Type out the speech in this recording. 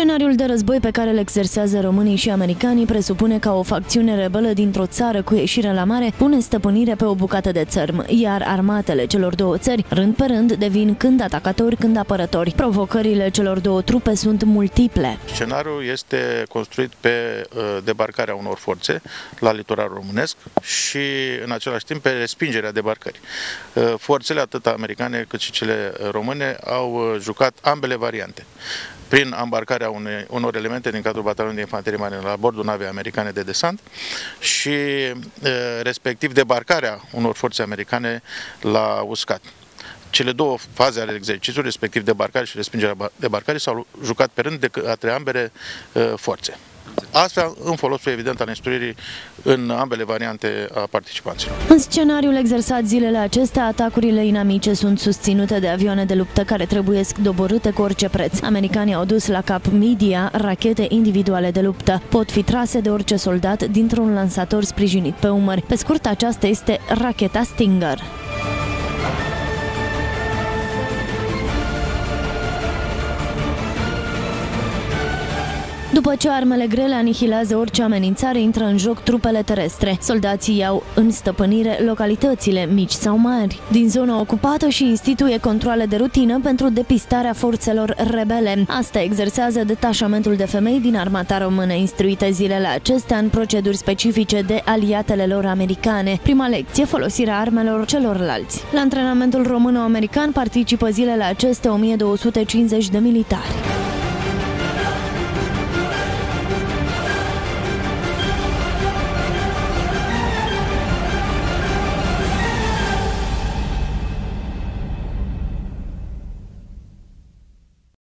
Scenariul de război pe care îl exersează românii și americanii presupune ca o facțiune rebelă dintr-o țară cu ieșire la mare pune stăpânire pe o bucată de țărm, iar armatele celor două țări, rând pe rând, devin când atacatori, când apărători. Provocările celor două trupe sunt multiple. Scenariul este construit pe uh, debarcarea unor forțe la litoralul românesc și în același timp pe respingerea debarcării. Uh, forțele, atât americane cât și cele române, au uh, jucat ambele variante prin ambarcarea unei, unor elemente din cadrul batalionului de infanterie marină la bordul navei americane de desant și respectiv debarcarea unor forțe americane la uscat. Cele două faze ale exercițiului, respectiv debarcare și respingerea debarcării, s-au jucat pe rând de către ambele forțe. Astfel, în folosul evident al instruirii în ambele variante a participanților. În scenariul exersat zilele acestea, atacurile inamice sunt susținute de avioane de luptă care trebuie doborâte cu orice preț. Americanii au dus la cap media rachete individuale de luptă. Pot fi trase de orice soldat dintr-un lansator sprijinit pe umăr. Pe scurt, aceasta este racheta Stinger. După ce armele grele anihilează orice amenințare, intră în joc trupele terestre. Soldații iau în stăpânire localitățile mici sau mari din zona ocupată și instituie controle de rutină pentru depistarea forțelor rebele. Asta exersează detașamentul de femei din armata română, instruite zilele acestea în proceduri specifice de aliatele lor americane. Prima lecție, folosirea armelor celorlalți. La antrenamentul român-american participă zilele acestea 1250 de militari.